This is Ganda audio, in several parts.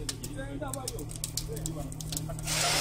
Thank you.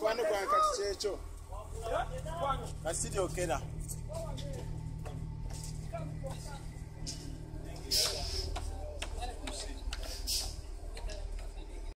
kwano gwanka kiki ekyo kasiryokera